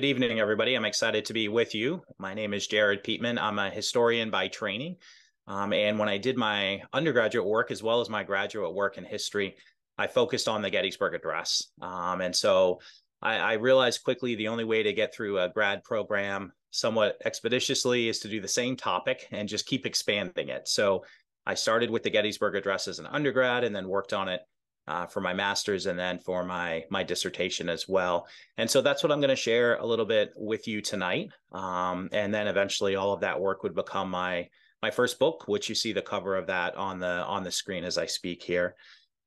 Good evening, everybody. I'm excited to be with you. My name is Jared Peatman. I'm a historian by training. Um, and when I did my undergraduate work as well as my graduate work in history, I focused on the Gettysburg Address. Um, and so I, I, realized quickly the only way to get through a grad program somewhat expeditiously is to do the same topic and just keep expanding it. So I started with the Gettysburg Address as an undergrad and then worked on it uh, for my master's and then for my my dissertation as well. And so that's what I'm going to share a little bit with you tonight. Um, and then eventually all of that work would become my my first book, which you see the cover of that on the on the screen as I speak here.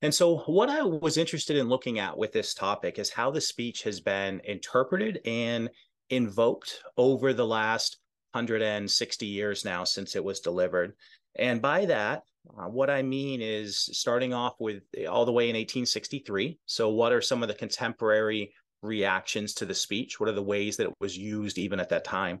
And so what I was interested in looking at with this topic is how the speech has been interpreted and invoked over the last 160 years now since it was delivered. And by that, uh, what I mean is starting off with all the way in 1863. So, what are some of the contemporary reactions to the speech? What are the ways that it was used even at that time?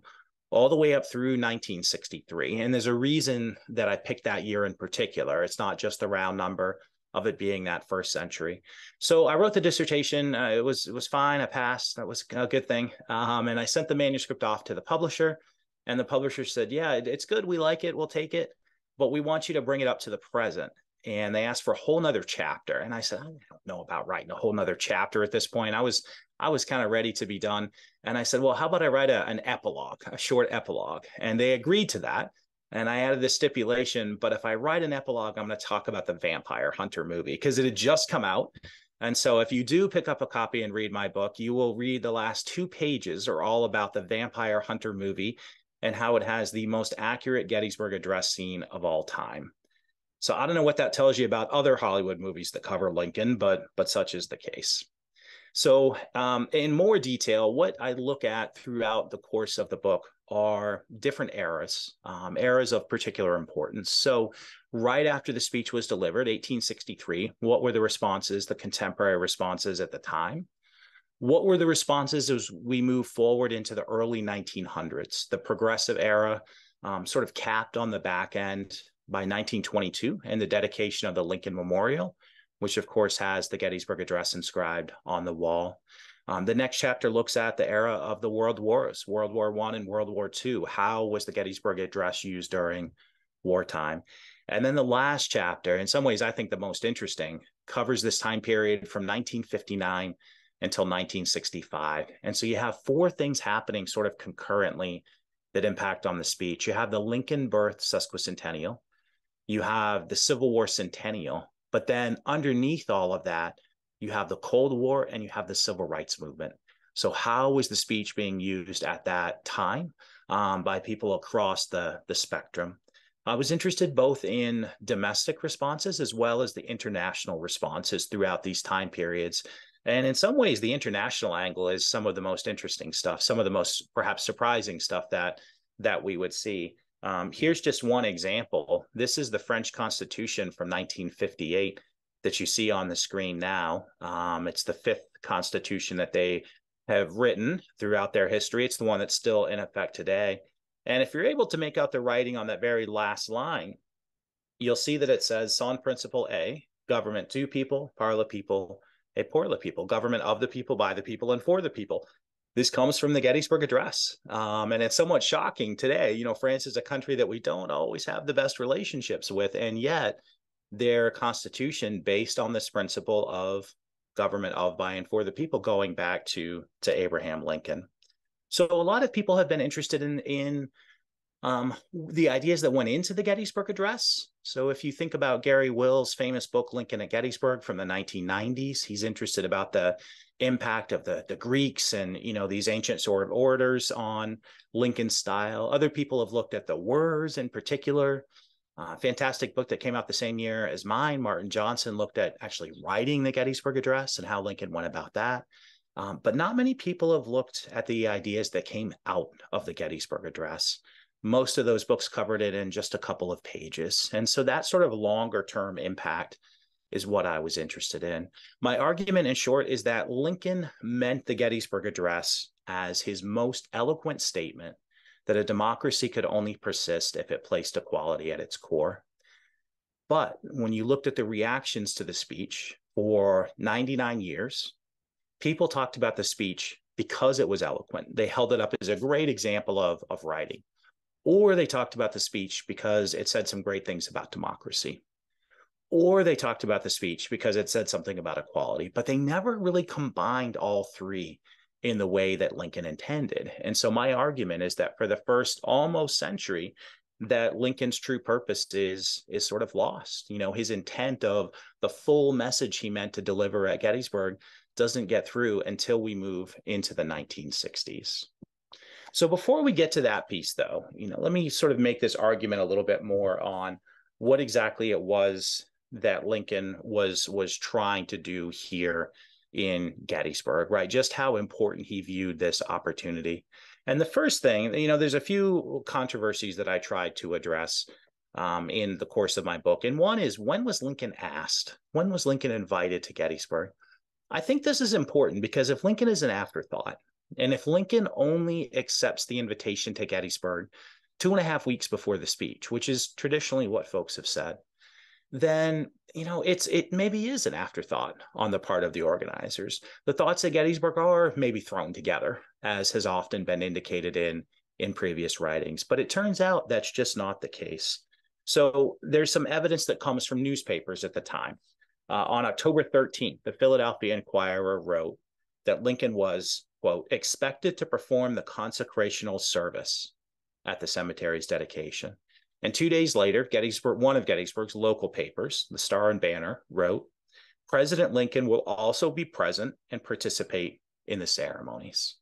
All the way up through 1963. And there's a reason that I picked that year in particular. It's not just the round number of it being that first century. So I wrote the dissertation. Uh, it was it was fine. I passed. That was a good thing. Um, and I sent the manuscript off to the publisher, and the publisher said, "Yeah, it, it's good. We like it. We'll take it." But we want you to bring it up to the present. And they asked for a whole nother chapter. And I said, I don't know about writing a whole nother chapter at this point. I was, I was kind of ready to be done. And I said, well, how about I write a, an epilogue, a short epilogue? And they agreed to that. And I added this stipulation, but if I write an epilogue, I'm going to talk about the Vampire Hunter movie because it had just come out. And so if you do pick up a copy and read my book, you will read the last two pages are all about the Vampire Hunter movie and how it has the most accurate Gettysburg Address scene of all time. So I don't know what that tells you about other Hollywood movies that cover Lincoln, but but such is the case. So um, in more detail, what I look at throughout the course of the book are different eras, um, eras of particular importance. So right after the speech was delivered, 1863, what were the responses, the contemporary responses at the time? What were the responses as we move forward into the early 1900s? The progressive era um, sort of capped on the back end by 1922 and the dedication of the Lincoln Memorial, which of course has the Gettysburg Address inscribed on the wall. Um, the next chapter looks at the era of the world wars, World War One and World War Two. How was the Gettysburg Address used during wartime? And then the last chapter, in some ways, I think the most interesting, covers this time period from 1959 until 1965. And so you have four things happening sort of concurrently that impact on the speech. You have the Lincoln birth sesquicentennial, you have the Civil War centennial, but then underneath all of that, you have the Cold War and you have the Civil Rights Movement. So, how was the speech being used at that time um, by people across the, the spectrum? I was interested both in domestic responses as well as the international responses throughout these time periods and in some ways, the international angle is some of the most interesting stuff, some of the most perhaps surprising stuff that that we would see. Um, here's just one example. This is the French Constitution from 1958 that you see on the screen now. Um, it's the fifth constitution that they have written throughout their history. It's the one that's still in effect today. And if you're able to make out the writing on that very last line, you'll see that it says, "Son principle A, government to people, par le people, a pour le people, government of the people, by the people, and for the people. This comes from the Gettysburg Address. Um, and it's somewhat shocking today. You know, France is a country that we don't always have the best relationships with, and yet their constitution based on this principle of government of, by, and for the people going back to, to Abraham Lincoln. So a lot of people have been interested in, in um, the ideas that went into the Gettysburg Address. So if you think about Garry Wills' famous book Lincoln at Gettysburg from the 1990s, he's interested about the impact of the the Greeks and you know these ancient sort of orators on Lincoln's style. Other people have looked at the words in particular. Uh, fantastic book that came out the same year as mine. Martin Johnson looked at actually writing the Gettysburg Address and how Lincoln went about that. Um, but not many people have looked at the ideas that came out of the Gettysburg Address most of those books covered it in just a couple of pages. And so that sort of longer term impact is what I was interested in. My argument, in short, is that Lincoln meant the Gettysburg Address as his most eloquent statement that a democracy could only persist if it placed equality at its core. But when you looked at the reactions to the speech for 99 years, people talked about the speech because it was eloquent. They held it up as a great example of, of writing. Or they talked about the speech because it said some great things about democracy. Or they talked about the speech because it said something about equality, but they never really combined all three in the way that Lincoln intended. And so my argument is that for the first almost century, that Lincoln's true purpose is is sort of lost. You know, his intent of the full message he meant to deliver at Gettysburg doesn't get through until we move into the 1960s. So before we get to that piece though, you know, let me sort of make this argument a little bit more on what exactly it was that Lincoln was was trying to do here in Gettysburg, right? Just how important he viewed this opportunity. And the first thing, you know, there's a few controversies that I tried to address um, in the course of my book. And one is when was Lincoln asked? When was Lincoln invited to Gettysburg? I think this is important because if Lincoln is an afterthought, and if Lincoln only accepts the invitation to Gettysburg two and a half weeks before the speech, which is traditionally what folks have said, then you know it's it maybe is an afterthought on the part of the organizers. The thoughts at Gettysburg are maybe thrown together, as has often been indicated in in previous writings, but it turns out that's just not the case. So there's some evidence that comes from newspapers at the time. Uh, on October 13th, the Philadelphia Inquirer wrote that Lincoln was, quote, expected to perform the consecrational service at the cemetery's dedication. And two days later, Gettysburg, one of Gettysburg's local papers, the Star and Banner, wrote, President Lincoln will also be present and participate in the ceremonies.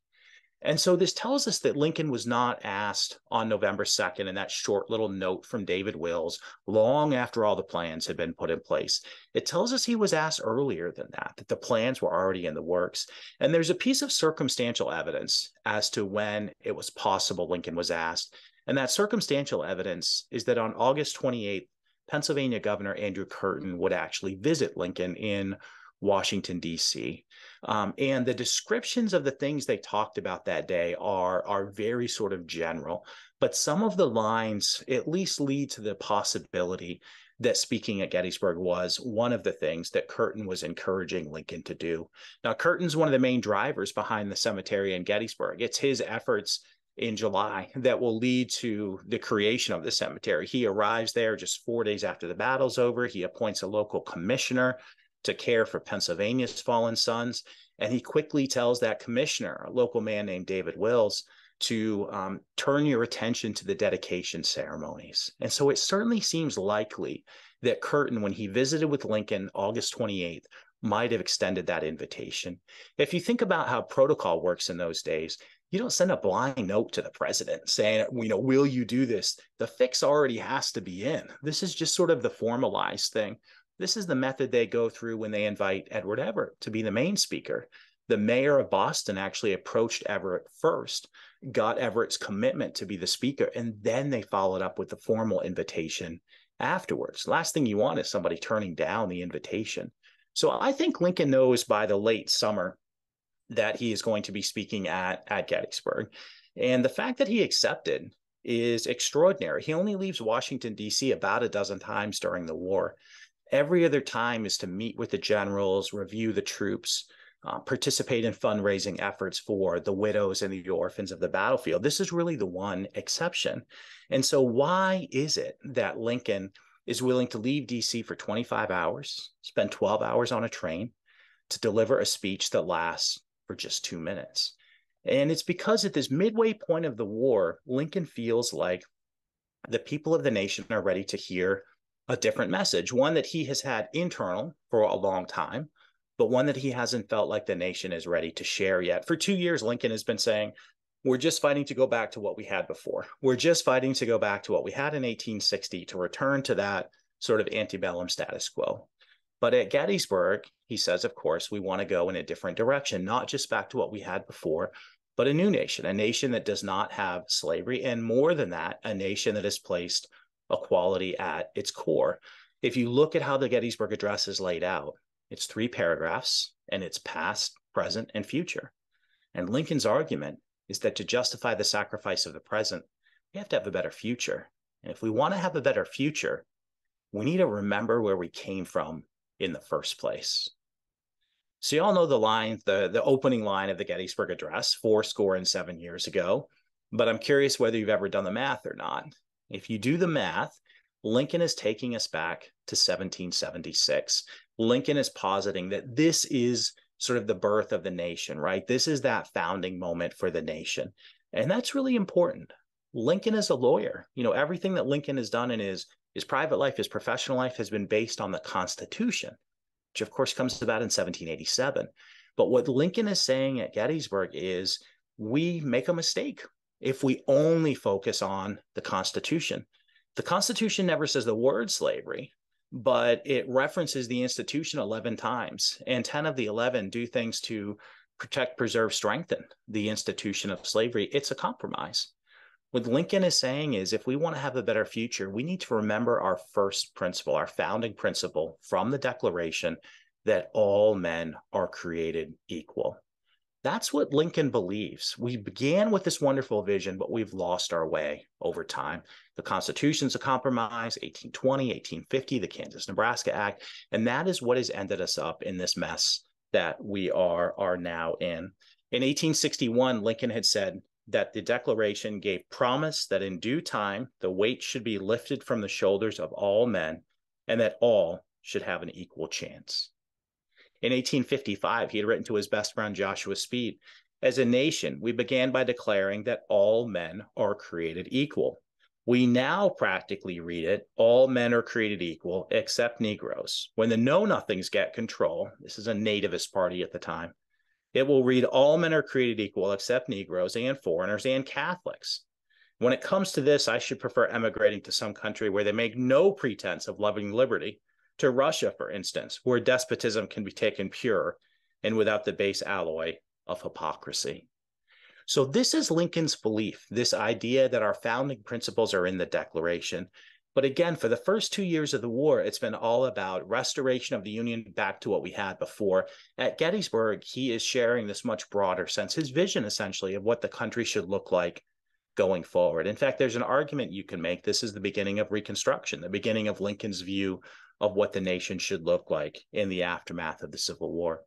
And so this tells us that Lincoln was not asked on November 2nd in that short little note from David Wills, long after all the plans had been put in place. It tells us he was asked earlier than that, that the plans were already in the works. And there's a piece of circumstantial evidence as to when it was possible Lincoln was asked. And that circumstantial evidence is that on August 28th, Pennsylvania Governor Andrew Curtin would actually visit Lincoln in Washington, D.C. Um, and the descriptions of the things they talked about that day are, are very sort of general. But some of the lines at least lead to the possibility that speaking at Gettysburg was one of the things that Curtin was encouraging Lincoln to do. Now, Curtin's one of the main drivers behind the cemetery in Gettysburg. It's his efforts in July that will lead to the creation of the cemetery. He arrives there just four days after the battle's over. He appoints a local commissioner to care for Pennsylvania's fallen sons. And he quickly tells that commissioner, a local man named David Wills, to um, turn your attention to the dedication ceremonies. And so it certainly seems likely that Curtin, when he visited with Lincoln August 28th, might have extended that invitation. If you think about how protocol works in those days, you don't send a blind note to the president saying, you know, will you do this? The fix already has to be in. This is just sort of the formalized thing. This is the method they go through when they invite Edward Everett to be the main speaker. The mayor of Boston actually approached Everett first, got Everett's commitment to be the speaker, and then they followed up with the formal invitation afterwards. Last thing you want is somebody turning down the invitation. So I think Lincoln knows by the late summer that he is going to be speaking at at Gettysburg. And the fact that he accepted is extraordinary. He only leaves Washington D.C. about a dozen times during the war. Every other time is to meet with the generals, review the troops, uh, participate in fundraising efforts for the widows and the orphans of the battlefield. This is really the one exception. And so, why is it that Lincoln is willing to leave DC for 25 hours, spend 12 hours on a train to deliver a speech that lasts for just two minutes. And it's because at this midway point of the war, Lincoln feels like the people of the nation are ready to hear a different message, one that he has had internal for a long time, but one that he hasn't felt like the nation is ready to share yet. For two years, Lincoln has been saying, we're just fighting to go back to what we had before. We're just fighting to go back to what we had in 1860 to return to that sort of antebellum status quo. But at Gettysburg, he says, of course, we want to go in a different direction, not just back to what we had before, but a new nation, a nation that does not have slavery. And more than that, a nation that is placed equality at its core. If you look at how the Gettysburg Address is laid out, it's three paragraphs and it's past, present, and future. And Lincoln's argument is that to justify the sacrifice of the present, we have to have a better future. And if we want to have a better future, we need to remember where we came from in the first place. So you all know the line, the, the opening line of the Gettysburg Address, four score and seven years ago. But I'm curious whether you've ever done the math or not. If you do the math, Lincoln is taking us back to 1776. Lincoln is positing that this is sort of the birth of the nation, right? This is that founding moment for the nation. And that's really important. Lincoln is a lawyer. You know, everything that Lincoln has done in his, his private life, his professional life has been based on the Constitution, which of course comes about in 1787. But what Lincoln is saying at Gettysburg is we make a mistake if we only focus on the Constitution. The Constitution never says the word slavery, but it references the institution 11 times, and 10 of the 11 do things to protect, preserve, strengthen the institution of slavery. It's a compromise. What Lincoln is saying is if we want to have a better future, we need to remember our first principle, our founding principle from the Declaration that all men are created equal. That's what Lincoln believes. We began with this wonderful vision, but we've lost our way over time. The Constitution's a compromise, 1820, 1850, the Kansas Nebraska Act, and that is what has ended us up in this mess that we are, are now in. In 1861, Lincoln had said that the Declaration gave promise that in due time the weight should be lifted from the shoulders of all men and that all should have an equal chance. In 1855, he had written to his best friend Joshua Speed As a nation, we began by declaring that all men are created equal. We now practically read it all men are created equal except Negroes. When the Know Nothings get control, this is a nativist party at the time, it will read all men are created equal except Negroes and foreigners and Catholics. When it comes to this, I should prefer emigrating to some country where they make no pretense of loving liberty to Russia, for instance, where despotism can be taken pure and without the base alloy of hypocrisy. So, this is Lincoln's belief this idea that our founding principles are in the Declaration. But again, for the first two years of the war, it's been all about restoration of the Union back to what we had before. At Gettysburg, he is sharing this much broader sense, his vision essentially of what the country should look like going forward. In fact, there's an argument you can make. This is the beginning of Reconstruction, the beginning of Lincoln's view of what the nation should look like in the aftermath of the Civil War.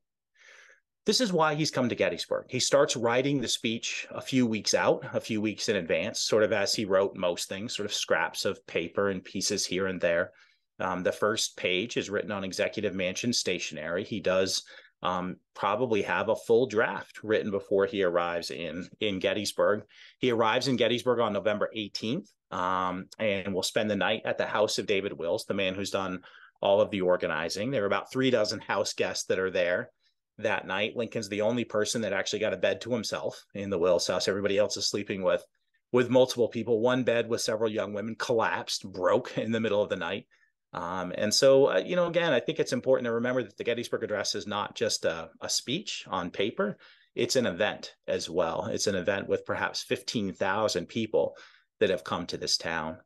This is why he's come to Gettysburg. He starts writing the speech a few weeks out, a few weeks in advance, sort of as he wrote most things, sort of scraps of paper and pieces here and there. Um, the first page is written on Executive Mansion stationery. He does um, probably have a full draft written before he arrives in in Gettysburg. He arrives in Gettysburg on November 18th, um, and will spend the night at the house of David Wills, the man who's done all of the organizing. There are about three dozen house guests that are there that night. Lincoln's the only person that actually got a bed to himself in the Wills house. Everybody else is sleeping with with multiple people. One bed with several young women collapsed, broke in the middle of the night. Um, and so, uh, you know, again, I think it's important to remember that the Gettysburg Address is not just a, a speech on paper, it's an event as well. It's an event with perhaps 15,000 people that have come to this town.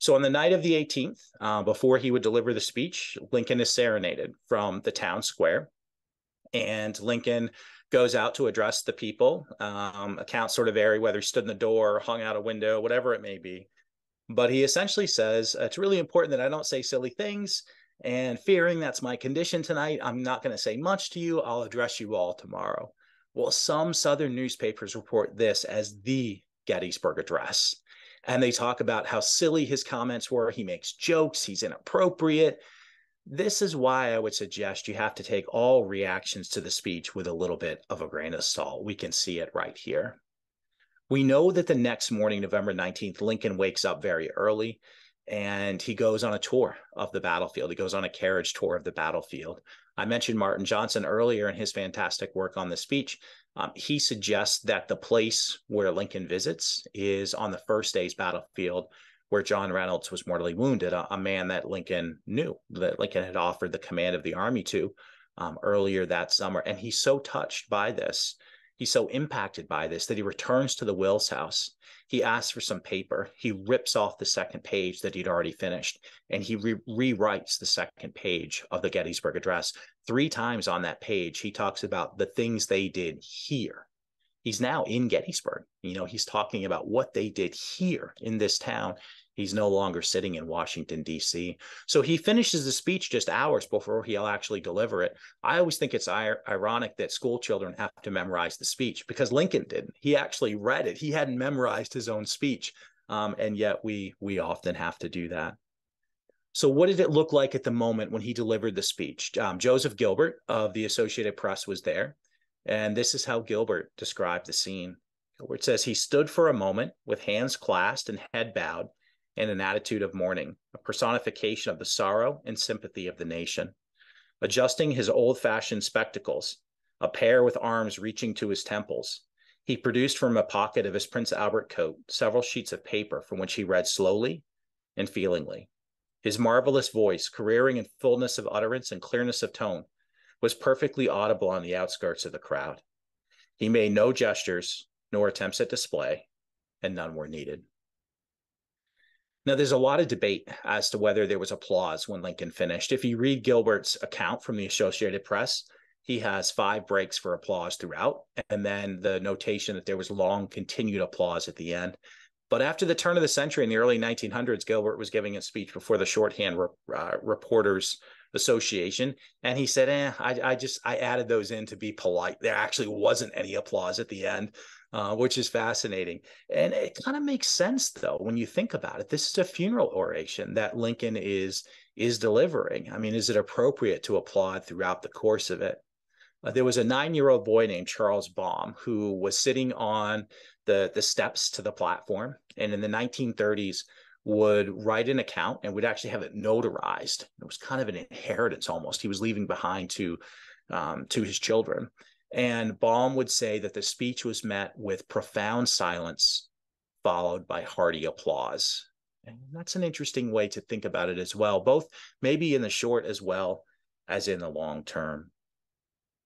So on the night of the 18th, uh, before he would deliver the speech, Lincoln is serenaded from the town square. And Lincoln goes out to address the people. Um, accounts sort of vary whether he stood in the door, hung out a window, whatever it may be. But he essentially says, It's really important that I don't say silly things. And fearing that's my condition tonight, I'm not going to say much to you. I'll address you all tomorrow. Well, some Southern newspapers report this as the Gettysburg Address and they talk about how silly his comments were. He makes jokes, he's inappropriate. This is why I would suggest you have to take all reactions to the speech with a little bit of a grain of salt. We can see it right here. We know that the next morning, November 19th, Lincoln wakes up very early and he goes on a tour of the battlefield. He goes on a carriage tour of the battlefield. I mentioned Martin Johnson earlier in his fantastic work on the speech. Um, he suggests that the place where Lincoln visits is on the first day's battlefield where John Reynolds was mortally wounded, a, a man that Lincoln knew, that Lincoln had offered the command of the army to um, earlier that summer. And he's so touched by this He's so impacted by this that he returns to the Wills house. He asks for some paper. He rips off the second page that he'd already finished and he re- rewrites the second page of the Gettysburg Address. Three times on that page, he talks about the things they did here. He's now in Gettysburg. You know, he's talking about what they did here in this town He's no longer sitting in Washington, D.C. So he finishes the speech just hours before he'll actually deliver it. I always think it's ironic that school children have to memorize the speech because Lincoln didn't. He actually read it. He hadn't memorized his own speech. Um, and yet we we often have to do that. So, what did it look like at the moment when he delivered the speech? Um, Joseph Gilbert of the Associated Press was there. And this is how Gilbert described the scene. Gilbert says he stood for a moment with hands clasped and head bowed in an attitude of mourning, a personification of the sorrow and sympathy of the nation. Adjusting his old fashioned spectacles, a pair with arms reaching to his temples, he produced from a pocket of his Prince Albert coat several sheets of paper from which he read slowly and feelingly. His marvelous voice, careering in fullness of utterance and clearness of tone, was perfectly audible on the outskirts of the crowd. He made no gestures nor attempts at display, and none were needed. Now, there's a lot of debate as to whether there was applause when Lincoln finished. If you read Gilbert's account from the Associated Press, he has five breaks for applause throughout, and then the notation that there was long continued applause at the end. But after the turn of the century in the early 1900s, Gilbert was giving a speech before the Shorthand uh, Reporters Association, and he said, "Eh, I, I just I added those in to be polite. There actually wasn't any applause at the end." Uh, which is fascinating. And it kind of makes sense though when you think about it. This is a funeral oration that Lincoln is is delivering. I mean, is it appropriate to applaud throughout the course of it? Uh, there was a nine-year-old boy named Charles Baum who was sitting on the the steps to the platform, and in the 1930s would write an account and would actually have it notarized. It was kind of an inheritance almost. He was leaving behind to um, to his children. And Baum would say that the speech was met with profound silence, followed by hearty applause. And that's an interesting way to think about it as well, both maybe in the short as well as in the long term.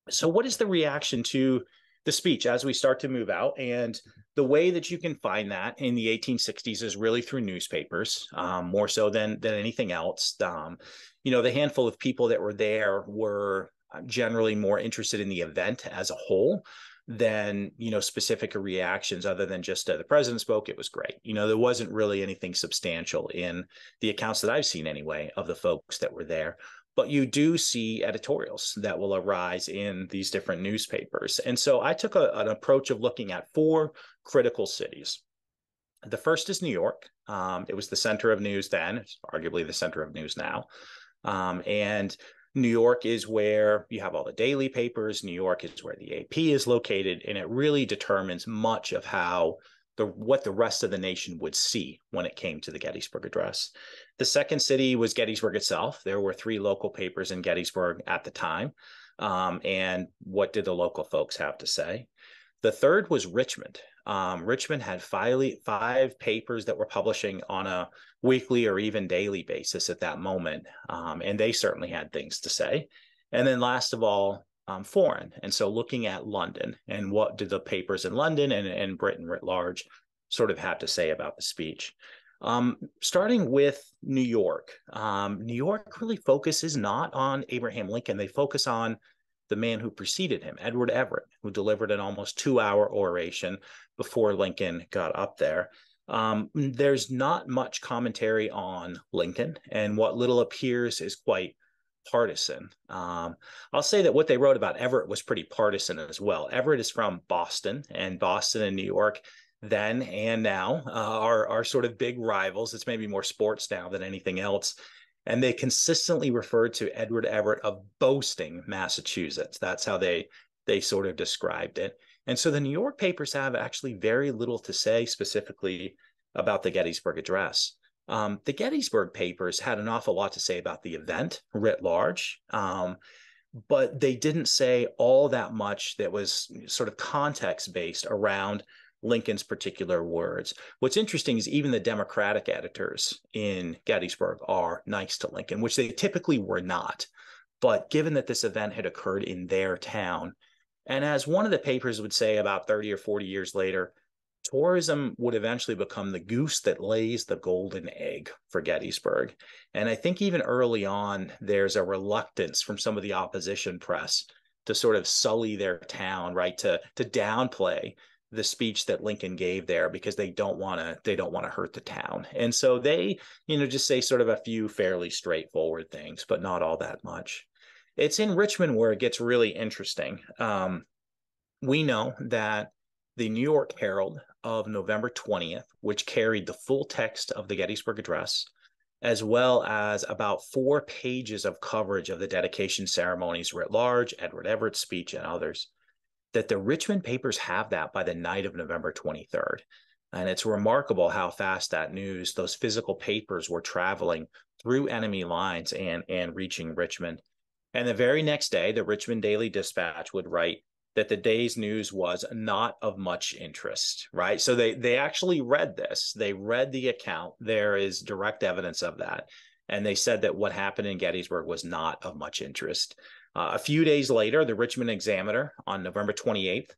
So, what is the reaction to the speech as we start to move out? And the way that you can find that in the 1860s is really through newspapers, um, more so than than anything else. Um, you know, the handful of people that were there were I'm generally more interested in the event as a whole than you know specific reactions other than just uh, the president spoke it was great. You know there wasn't really anything substantial in the accounts that i've seen anyway of the folks that were there. But you do see editorials that will arise in these different newspapers. And so i took a, an approach of looking at four critical cities. The first is new york. Um, it was the center of news then. It's arguably the center of news now. Um, and New York is where you have all the daily papers. New York is where the AP is located, and it really determines much of how the what the rest of the nation would see when it came to the Gettysburg Address. The second city was Gettysburg itself. There were three local papers in Gettysburg at the time, um, and what did the local folks have to say? The third was Richmond. Um, Richmond had five, five papers that were publishing on a weekly or even daily basis at that moment. Um, and they certainly had things to say. And then last of all, um, foreign. And so looking at London and what did the papers in London and, and Britain writ large sort of have to say about the speech. Um, starting with New York, um, New York really focuses not on Abraham Lincoln. They focus on the man who preceded him, Edward Everett, who delivered an almost two hour oration before Lincoln got up there. Um, there's not much commentary on Lincoln, and what little appears is quite partisan. Um, I'll say that what they wrote about Everett was pretty partisan as well. Everett is from Boston, and Boston and New York then and now uh, are are sort of big rivals. It's maybe more sports now than anything else. And they consistently referred to Edward Everett of boasting Massachusetts. That's how they they sort of described it. And so the New York papers have actually very little to say specifically about the Gettysburg Address. Um, the Gettysburg papers had an awful lot to say about the event writ large, um, but they didn't say all that much that was sort of context based around Lincoln's particular words. What's interesting is even the Democratic editors in Gettysburg are nice to Lincoln, which they typically were not. But given that this event had occurred in their town, and as one of the papers would say about 30 or 40 years later, tourism would eventually become the goose that lays the golden egg for Gettysburg. And I think even early on, there's a reluctance from some of the opposition press to sort of sully their town, right? To, to downplay the speech that Lincoln gave there because they don't want to they don't want to hurt the town. And so they, you know, just say sort of a few fairly straightforward things, but not all that much. It's in Richmond where it gets really interesting. Um, we know that the New York Herald of November 20th, which carried the full text of the Gettysburg Address, as well as about four pages of coverage of the dedication ceremonies writ large, Edward Everett's speech, and others, that the Richmond papers have that by the night of November 23rd. And it's remarkable how fast that news, those physical papers were traveling through enemy lines and, and reaching Richmond. And the very next day, the Richmond Daily Dispatch would write that the day's news was not of much interest, right? So they they actually read this. They read the account. There is direct evidence of that. And they said that what happened in Gettysburg was not of much interest. Uh, a few days later, the Richmond Examiner on November 28th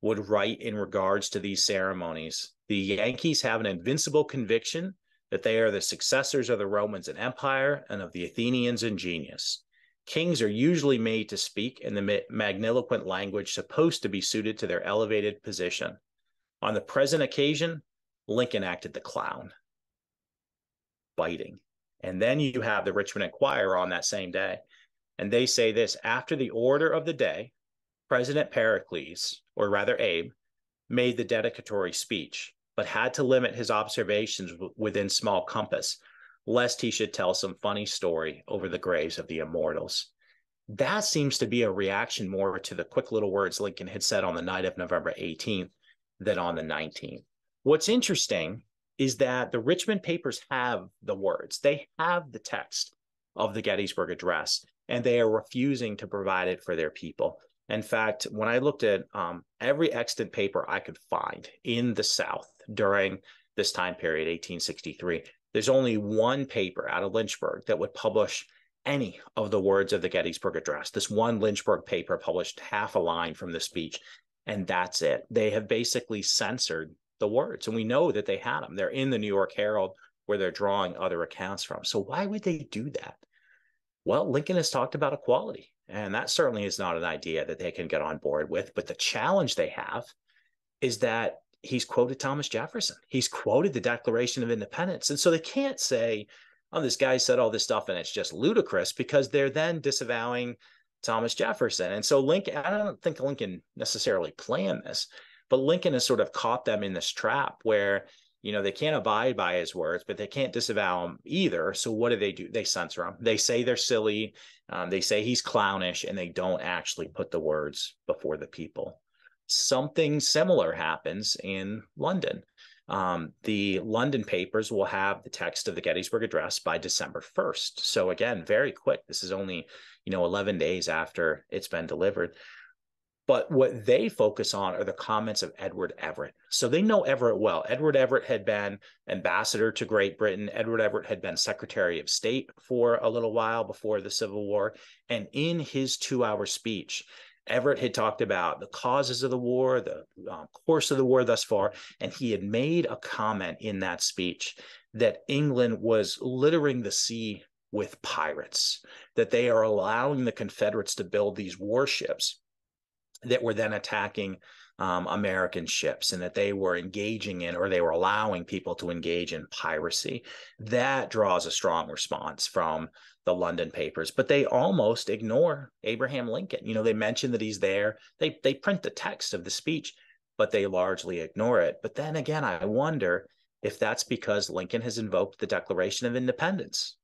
would write in regards to these ceremonies the Yankees have an invincible conviction that they are the successors of the Romans in empire and of the Athenians in genius. Kings are usually made to speak in the magniloquent language supposed to be suited to their elevated position. On the present occasion, Lincoln acted the clown, biting. And then you have the Richmond Enquirer on that same day. And they say this after the order of the day, President Pericles, or rather Abe, made the dedicatory speech, but had to limit his observations within small compass, lest he should tell some funny story over the graves of the immortals. That seems to be a reaction more to the quick little words Lincoln had said on the night of November 18th than on the 19th. What's interesting is that the Richmond papers have the words, they have the text of the Gettysburg Address and they are refusing to provide it for their people. In fact, when I looked at um, every extant paper I could find in the South during this time period, 1863, there's only one paper out of Lynchburg that would publish any of the words of the Gettysburg Address. This one Lynchburg paper published half a line from the speech, and that's it. They have basically censored the words, and we know that they had them. They're in the New York Herald where they're drawing other accounts from. So why would they do that? Well, Lincoln has talked about equality, and that certainly is not an idea that they can get on board with. But the challenge they have is that he's quoted Thomas Jefferson, he's quoted the Declaration of Independence. And so they can't say, oh, this guy said all this stuff and it's just ludicrous because they're then disavowing Thomas Jefferson. And so Lincoln, I don't think Lincoln necessarily planned this, but Lincoln has sort of caught them in this trap where you know they can't abide by his words but they can't disavow him either. So what do they do? They censor him. They say they're silly. Um, they say he's clownish and they don't actually put the words before the people something similar happens in london um, the london papers will have the text of the gettysburg address by december 1st so again very quick this is only you know 11 days after it's been delivered but what they focus on are the comments of Edward Everett. So they know Everett well. Edward Everett had been ambassador to Great Britain. Edward Everett had been Secretary of State for a little while before the Civil War. And in his two hour speech, Everett had talked about the causes of the war, the um, course of the war thus far, and he had made a comment in that speech that England was littering the sea with pirates, that they are allowing the Confederates to build these warships that were then attacking um, American ships and that they were engaging in or they were allowing people to engage in piracy. That draws a strong response from the London papers, but they almost ignore Abraham Lincoln. You know, they mention that he's there, they, they print the text of the speech, but they largely ignore it. But then again, I wonder if that's because Lincoln has invoked the Declaration of Independence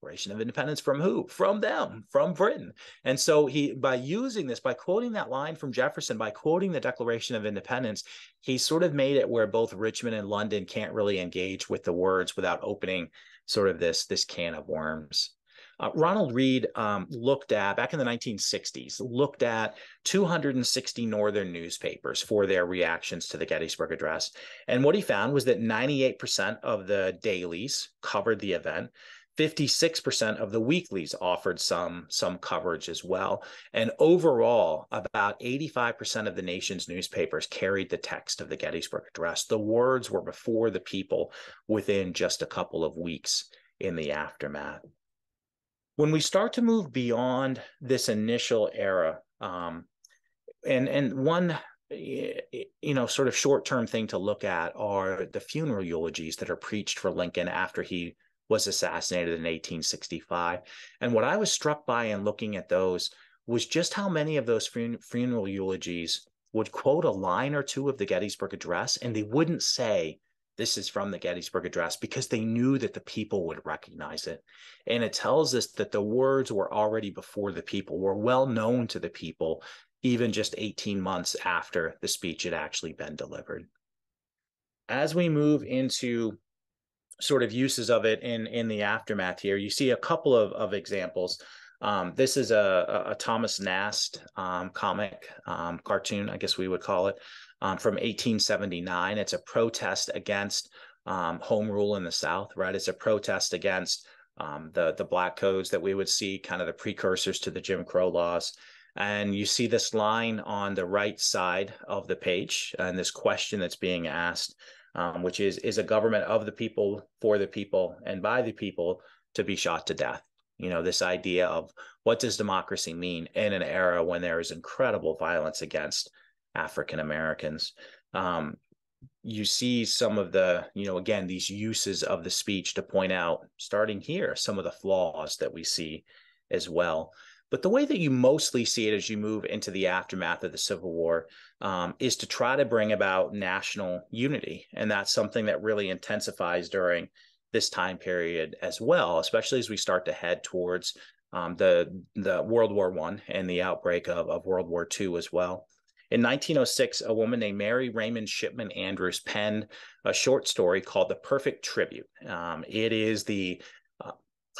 Declaration of Independence from who? From them, from Britain. And so he, by using this, by quoting that line from Jefferson, by quoting the Declaration of Independence, he sort of made it where both Richmond and London can't really engage with the words without opening sort of this this can of worms. Uh, Ronald Reid um, looked at back in the 1960s, looked at 260 northern newspapers for their reactions to the Gettysburg Address, and what he found was that 98% of the dailies covered the event. 56% of the weeklies offered some some coverage as well. And overall about 85% of the nation's newspapers carried the text of the gettysburg address. The words were before the people within just a couple of weeks in the aftermath when we start to move beyond this initial era um, and and one you know, sort of short term thing to look at are the funeral eulogies that are preached for Lincoln after he was assassinated in 1865. And what I was struck by in looking at those was just how many of those fun- funeral eulogies would quote a line or two of the Gettysburg Address, and they wouldn't say, this is from the Gettysburg Address because they knew that the people would recognize it. And it tells us that the words were already before the people, were well known to the people, even just 18 months after the speech had actually been delivered. As we move into sort of uses of it in, in the aftermath here, you see a couple of, of examples. Um, this is a, a, Thomas Nast um, comic um, cartoon, I guess we would call it, um, from 1879. It's a protest against um, home rule in the South, right? It's a protest against um, the the black codes that we would see, kind of the precursors to the Jim Crow laws. And you see this line on the right side of the page, and this question that's being asked, um, which is Is a government of the people, for the people, and by the people to be shot to death? You know, this idea of what does democracy mean in an era when there is incredible violence against African Americans. Um, you see some of the, you know, again, these uses of the speech to point out, starting here, some of the flaws that we see as well. But the way that you mostly see it as you move into the aftermath of the Civil War um, is to try to bring about national unity. And that's something that really intensifies during this time period as well, especially as we start to head towards um, the, the World War One and the outbreak of, of World War Two as well. In 1906, a woman named Mary Raymond Shipman Andrews penned a short story called The Perfect Tribute. Um, it is the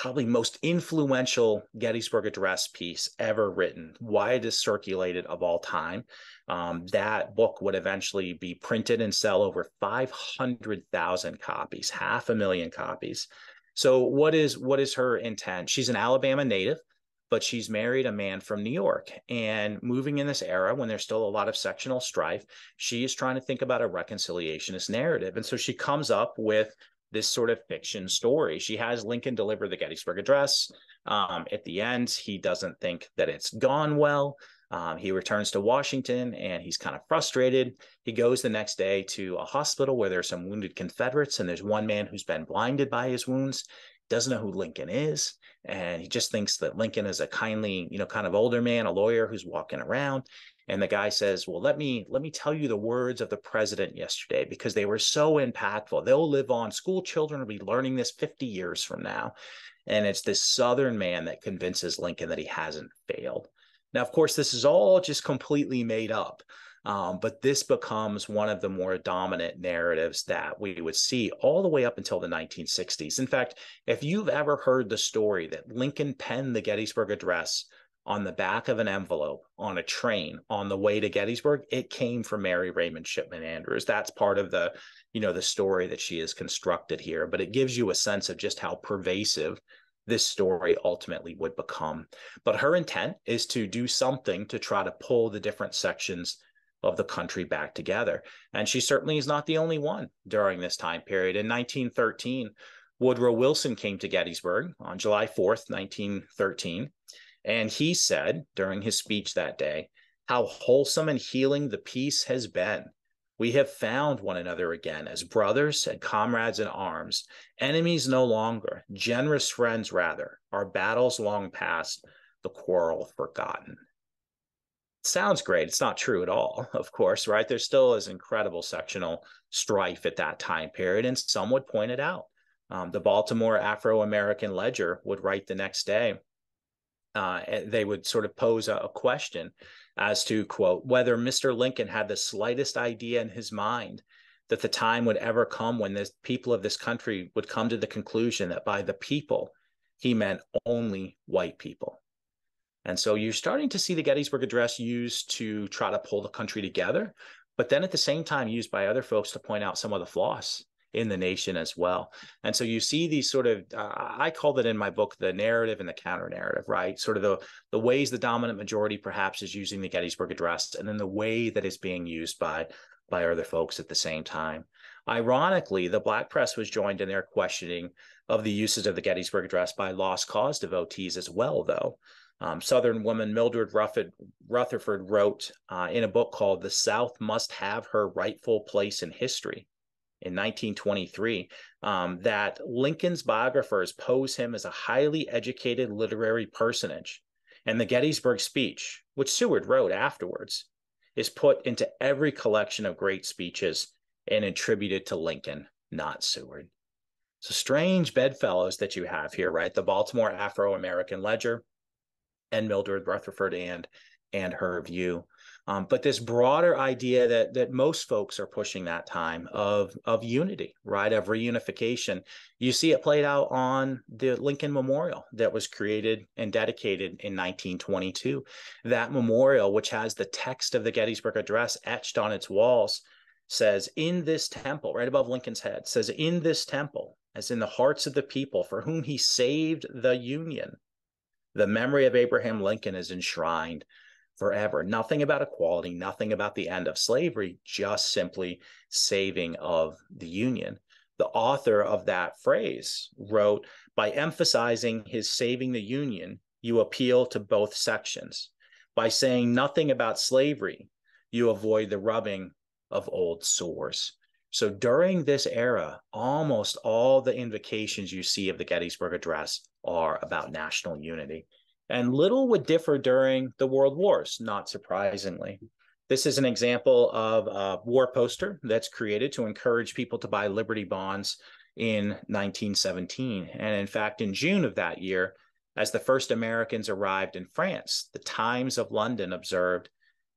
probably most influential Gettysburg Address piece ever written, widest circulated of all time. Um, that book would eventually be printed and sell over 500,000 copies, half a million copies. So what is what is her intent? She's an Alabama native, but she's married a man from New York. And moving in this era when there's still a lot of sectional strife, she is trying to think about a reconciliationist narrative. And so she comes up with this sort of fiction story. She has Lincoln deliver the Gettysburg Address. Um, at the end, he doesn't think that it's gone well. Um, he returns to Washington and he's kind of frustrated. He goes the next day to a hospital where there's some wounded Confederates, and there's one man who's been blinded by his wounds, doesn't know who Lincoln is, and he just thinks that Lincoln is a kindly, you know, kind of older man, a lawyer who's walking around. And the guy says well let me let me tell you the words of the president yesterday because they were so impactful. They'll live on. School children will be learning this 50 years from now. And it's this southern man that convinces lincoln that he hasn't failed. Now of course this is all just completely made up um, but this becomes one of the more dominant narratives that we would see all the way up until the 1960s. In fact, if you've ever heard the story that Lincoln penned the Gettysburg Address on the back of an envelope on a train on the way to Gettysburg, it came from Mary Raymond Shipman Andrews. That's part of the, you know, the story that she has constructed here, but it gives you a sense of just how pervasive this story ultimately would become. But her intent is to do something to try to pull the different sections of the country back together. And she certainly is not the only one during this time period. In 1913, Woodrow Wilson came to Gettysburg on July 4th, 1913 and he said during his speech that day, how wholesome and healing the peace has been. We have found one another again as brothers and comrades in arms, enemies no longer, generous friends rather, our battles long past, the quarrel forgotten. Sounds great. It's not true at all, of course, right? There still is incredible sectional strife at that time period, and some would point it out. Um, the Baltimore Afro American Ledger would write the next day uh, they would sort of pose a, a, question as to quote whether Mr. Lincoln had the slightest idea in his mind that the time would ever come when the people of this country would come to the conclusion that by the people he meant only white people. And so you're starting to see the Gettysburg Address used to try to pull the country together, but then at the same time used by other folks to point out some of the flaws in the nation as well. And so you see these sort of uh, I called it in my book the narrative and the counter narrative, right? Sort of the the ways the dominant majority perhaps is using the Gettysburg Address, and then the way that it's being used by by other folks at the same time. Ironically, the Black press was joined in their questioning of the uses of the Gettysburg Address by lost cause devotees as well, though. Um, Southern woman Mildred Rutherford wrote uh, in a book called The South Must Have Her Rightful Place in History in 1923 um, that Lincoln's biographers pose him as a highly educated literary personage. And the Gettysburg speech, which Seward wrote afterwards, is put into every collection of great speeches and attributed to Lincoln, not Seward. So strange bedfellows that you have here, right? The Baltimore Afro American Ledger and Mildred Rutherford and and her view. Um, but this broader idea that that most folks are pushing that time of of unity, right, of reunification. You see it played out on the Lincoln Memorial that was created and dedicated in 1922. That memorial, which has the text of the Gettysburg Address etched on its walls, says, "In this temple, right above Lincoln's head, says, in this temple, as in the hearts of the people for whom he saved the Union." The memory of Abraham Lincoln is enshrined forever. Nothing about equality, nothing about the end of slavery, just simply saving of the Union. The author of that phrase wrote By emphasizing his saving the Union, you appeal to both sections. By saying nothing about slavery, you avoid the rubbing of old sores. So during this era, almost all the invocations you see of the Gettysburg Address are about national unity. And little would differ during the world wars, not surprisingly. This is an example of a war poster that's created to encourage people to buy Liberty bonds in 1917. And in fact, in June of that year, as the first Americans arrived in France, the Times of London observed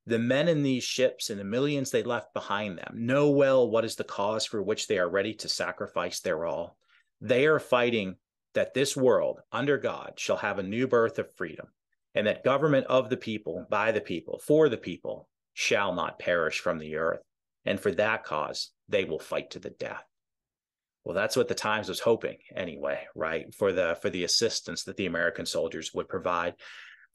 the men in these ships and the millions they left behind them know well what is the cause for which they are ready to sacrifice their all. They are fighting that this world under God shall have a new birth of freedom, and that government of the people, by the people, for the people, shall not perish from the earth. And for that cause, they will fight to the death. Well, that's what the Times was hoping anyway, right? For the for the assistance that the American soldiers would provide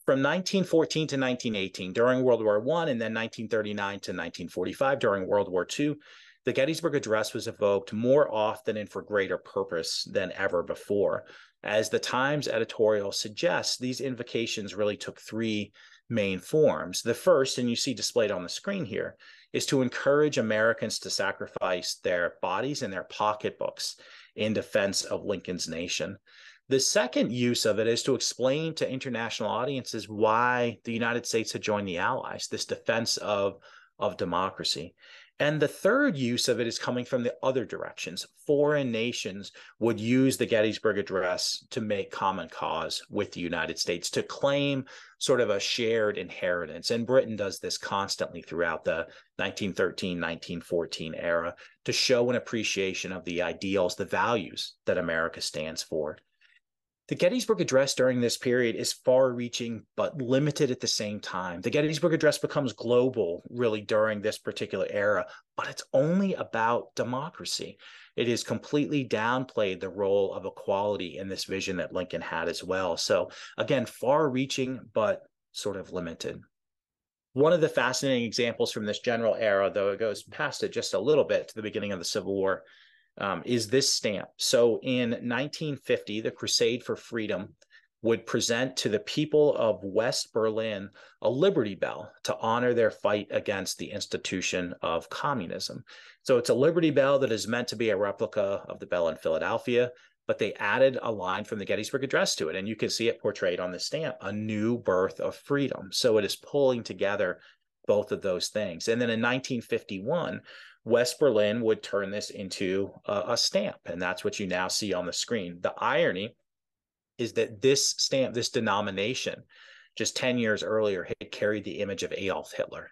from 1914 to 1918 during World War One, and then 1939 to 1945 during World War II, the Gettysburg Address was evoked more often and for greater purpose than ever before. As the Times editorial suggests, these invocations really took three main forms. The first, and you see displayed on the screen here, is to encourage Americans to sacrifice their bodies and their pocketbooks in defense of Lincoln's nation. The second use of it is to explain to international audiences why the United States had joined the Allies, this defense of, of democracy. And the third use of it is coming from the other directions. Foreign nations would use the Gettysburg Address to make common cause with the United States, to claim sort of a shared inheritance. And Britain does this constantly throughout the 1913, 1914 era to show an appreciation of the ideals, the values that America stands for. The Gettysburg Address during this period is far reaching but limited at the same time. The Gettysburg Address becomes global really during this particular era, but it's only about democracy. It is completely downplayed the role of equality in this vision that Lincoln had as well. So, again, far reaching but sort of limited. One of the fascinating examples from this general era, though it goes past it just a little bit to the beginning of the Civil War, um, is this stamp. So in 1950, the Crusade for Freedom would present to the people of West Berlin a Liberty Bell to honor their fight against the institution of communism. So it's a Liberty Bell that is meant to be a replica of the bell in Philadelphia, but they added a line from the Gettysburg Address to it. And you can see it portrayed on the stamp a new birth of freedom. So it is pulling together both of those things. And then in 1951, West Berlin would turn this into a, a, stamp, and that's what you now see on the screen. The irony is that this stamp, this denomination, just 10 years earlier, had carried the image of Adolf Hitler.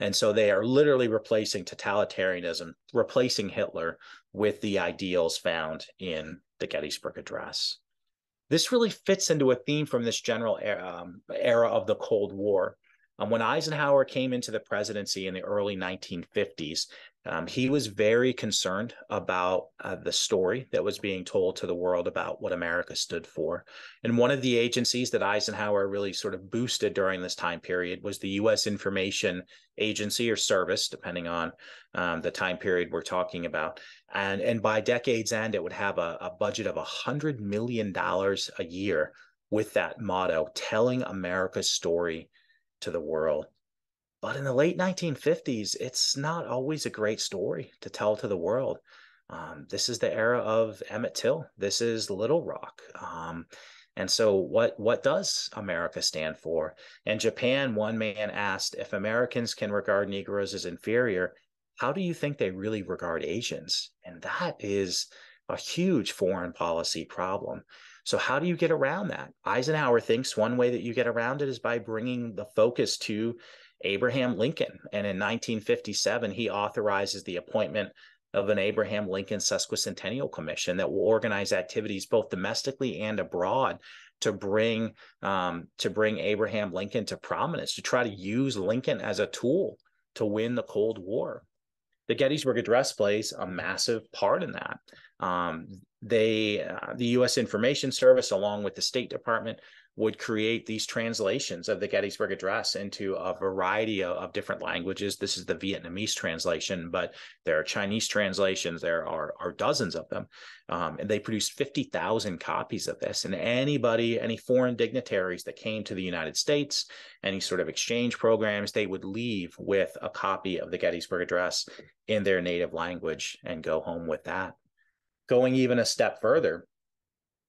And so they are literally replacing totalitarianism, replacing Hitler with the ideals found in the Gettysburg Address. This really fits into a theme from this general era, um, era of the Cold War Um, when Eisenhower came into the presidency in the early 1950s, um, he was very concerned about uh, the story that was being told to the world about what America stood for. And one of the agencies that Eisenhower really sort of boosted during this time period was the U.S. Information Agency or Service, depending on um, the time period we're talking about. And, and by decade's end, it would have a, a budget of $100 million a year with that motto, telling America's story to the world. But in the late 1950s, it's not always a great story to tell to the world. Um, this is the era of Emmett Till. This is Little Rock. Um, and so, what what does America stand for? In Japan, one man asked, "If Americans can regard Negroes as inferior, how do you think they really regard Asians?" And that is a huge foreign policy problem. So, how do you get around that? Eisenhower thinks one way that you get around it is by bringing the focus to Abraham Lincoln. And in 1957, he authorizes the appointment of an Abraham Lincoln Sesquicentennial Commission that will organize activities both domestically and abroad to bring um, to bring Abraham Lincoln to prominence, to try to use Lincoln as a tool to win the Cold War. The Gettysburg Address plays a massive part in that. Um, they, uh, the U.S. Information Service, along with the State Department, would create these translations of the Gettysburg Address into a variety of, of, different languages. This is the Vietnamese translation, but there are Chinese translations. There are, are dozens of them. Um, and they produced 50,000 copies of this. And anybody, any foreign dignitaries that came to the United States, any sort of exchange programs, they would leave with a copy of the Gettysburg Address in their native language and go home with that. Going even a step further,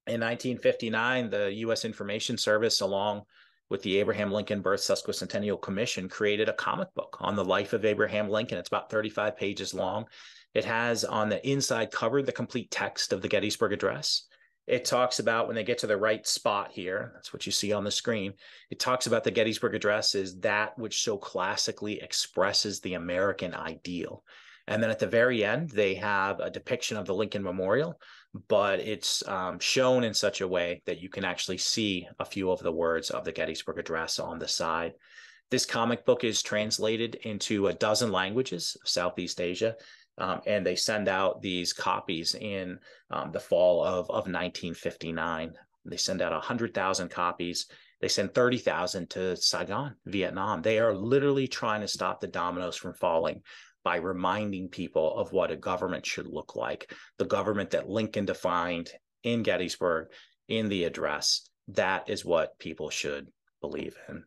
in 1959, the U.S. Information Service, along with the Abraham Lincoln Birth Sesquicentennial Commission, created a comic book on the life of Abraham Lincoln. It's about 35 pages long. It has on the inside cover the complete text of the Gettysburg Address. It talks about when they get to the right spot here, that's what you see on the screen. It talks about the Gettysburg Address is that which so classically expresses the American ideal. And then at the very end, they have a depiction of the Lincoln Memorial, but it's um, shown in such a way that you can actually see a few of the words of the Gettysburg Address on the side. This comic book is translated into a dozen languages of Southeast Asia, um, and they send out these copies in um, the fall of, of 1959. They send out 100,000 copies. They send 30,000 to Saigon, Vietnam. They are literally trying to stop the dominoes from falling by reminding people of what a government should look like. The government that Lincoln defined in Gettysburg in the address. That is what people should believe in.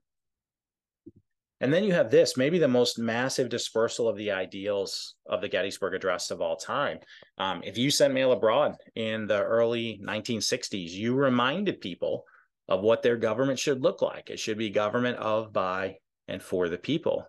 And then you have this, maybe the most massive dispersal of the ideals of the Gettysburg Address of all time. Um, if you sent mail abroad in the early 1960s, you reminded people of what their government should look like. It should be government of, by, and for the people.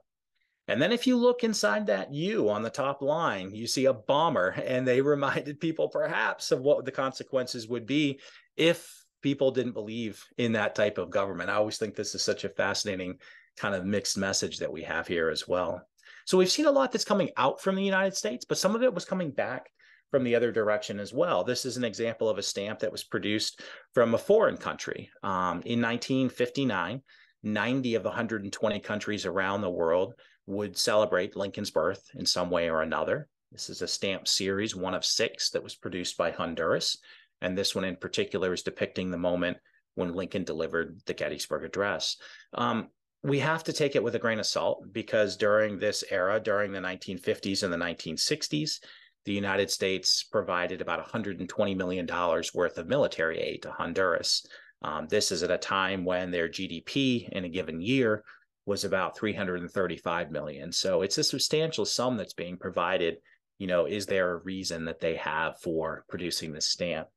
And then if you look inside that U on the top line, you see a bomber, and they reminded people perhaps of what the consequences would be if people didn't believe in that type of government. I always think this is such a fascinating kind of mixed message that we have here as well. So we've seen a lot that's coming out from the United States, but some of it was coming back from the other direction as well. This is an example of a stamp that was produced from a foreign country um, in 1959. 90 of the 120 countries around the world would celebrate Lincoln's birth in some way or another. This is a stamp series, one of six, that was produced by Honduras. And this one in particular is depicting the moment when Lincoln delivered the Gettysburg Address. Um, we have to take it with a grain of salt because during this era, during the 1950s and the 1960s, the United States provided about $120 million worth of military aid to Honduras. Um, this is at a time when their GDP in a given year was about 335 million. So it's a substantial sum that's being provided. You know, is there a reason that they have for producing this stamp?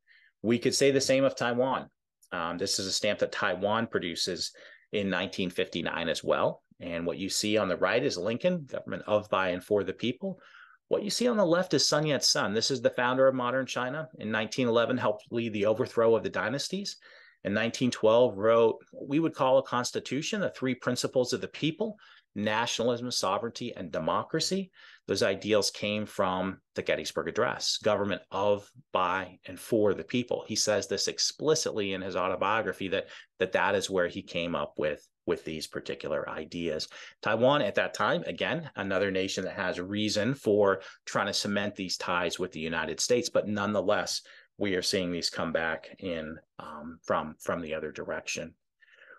We could say the same of Taiwan. Um, this is a stamp that Taiwan produces in 1959 as well. And what you see on the right is Lincoln, government of, by, and for the people. What you see on the left is Sun Yat sen. This is the founder of modern China. In 1911, helped lead the overthrow of the dynasties. In 1912, wrote we would call a constitution, the three principles of the people nationalism, sovereignty, and democracy. Those ideals came from the Gettysburg Address government of, by, and for the people. He says this explicitly in his autobiography that, that that is where he came up with, with these particular ideas. Taiwan at that time, again, another nation that has reason for trying to cement these ties with the United States, but nonetheless, we are seeing these come back in um, from from the other direction.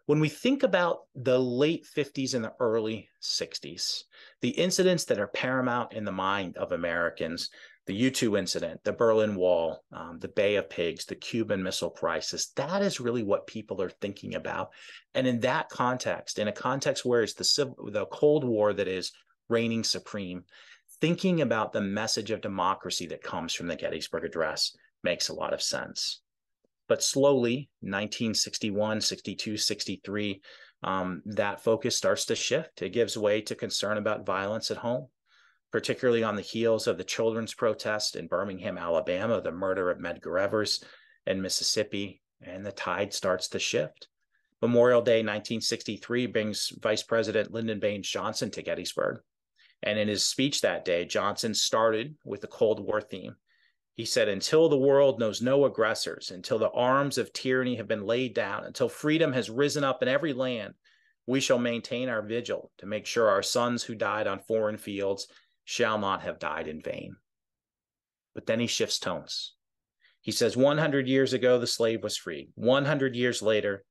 When we think about the late 50s and the early 60s, the incidents that are paramount in the mind of Americans, the U 2 incident, the Berlin Wall, um, the Bay of Pigs, the Cuban Missile Crisis, that is really what people are thinking about. And in that context, in a context where it's the, civil, the Cold War that is reigning supreme, thinking about the message of democracy that comes from the Gettysburg Address makes a lot of sense. But slowly, 1961, 62, 63, um, that focus starts to shift. It gives way to concern about violence at home, particularly on the heels of the children's protest in Birmingham, Alabama, the murder of Medgar Evers in Mississippi, and the tide starts to shift. Memorial Day 1963 brings Vice President Lyndon Baines Johnson to Gettysburg. And in his speech that day, Johnson started with the Cold War theme he said, until the world knows no aggressors, until the arms of tyranny have been laid down, until freedom has risen up in every land, we shall maintain our vigil to make sure our sons who died on foreign fields shall not have died in vain. But then he shifts tones. He says, 100 years ago, the slave was free. 100 years later,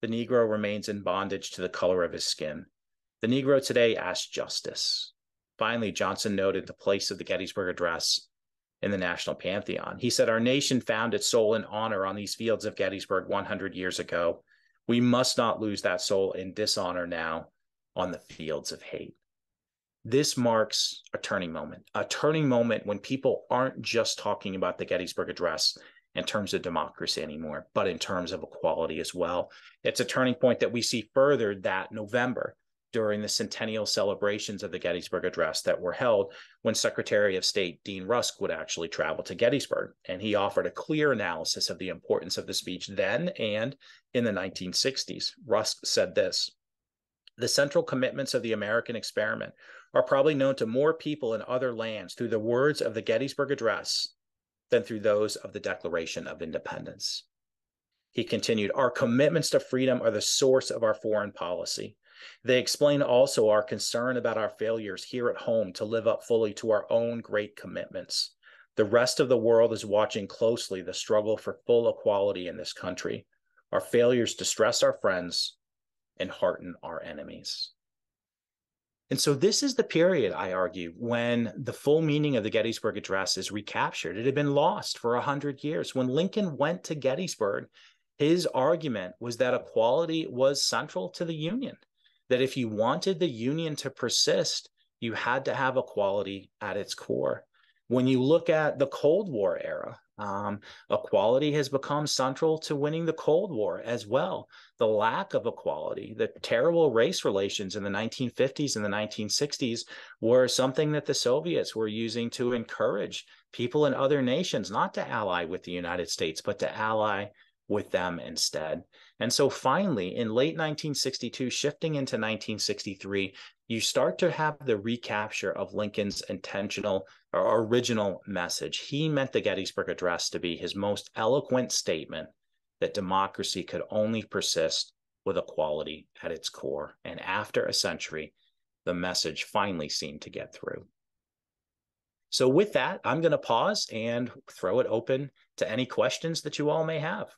the Negro remains in bondage to the color of his skin. The Negro today asks justice. Finally, Johnson noted the place of the Gettysburg Address in the national pantheon. He said, Our nation found its soul and honor on these fields of Gettysburg 100 years ago. We must not lose that soul in dishonor now on the fields of hate. This marks a turning moment, a turning moment when people aren't just talking about the Gettysburg Address in terms of democracy anymore, but in terms of equality as well. It's a turning point that we see further that November during the centennial celebrations of the Gettysburg Address that were held when Secretary of State Dean Rusk would actually travel to Gettysburg. And he offered a clear analysis of the importance of the speech then and in the 1960s. Rusk said this The central commitments of the American experiment are probably known to more people in other lands through the words of the Gettysburg Address than through those of the Declaration of Independence. He continued, Our commitments to freedom are the source of our foreign policy. They explain also our concern about our failures here at home to live up fully to our own great commitments. The rest of the world is watching closely the struggle for full equality in this country. Our failures distress our friends and hearten our enemies. And so, this is the period, I argue, when the full meaning of the Gettysburg Address is recaptured. It had been lost for 100 years. When Lincoln went to Gettysburg, his argument was that equality was central to the Union that if you wanted the union to persist, you had to have equality at its core. When you look at the Cold War era, um, equality has become central to winning the Cold War as well. The lack of equality, the terrible race relations in the 1950s and the 1960s were something that the Soviets were using to encourage people in other nations not to ally with the United States, but to ally with them instead. And so finally, in late 1962, shifting into 1963, you start to have the recapture of Lincoln's intentional or original message. He meant the Gettysburg Address to be his most eloquent statement that democracy could only persist with equality at its core. And after a century, the message finally seemed to get through. So, with that, I'm going to pause and throw it open to any questions that you all may have.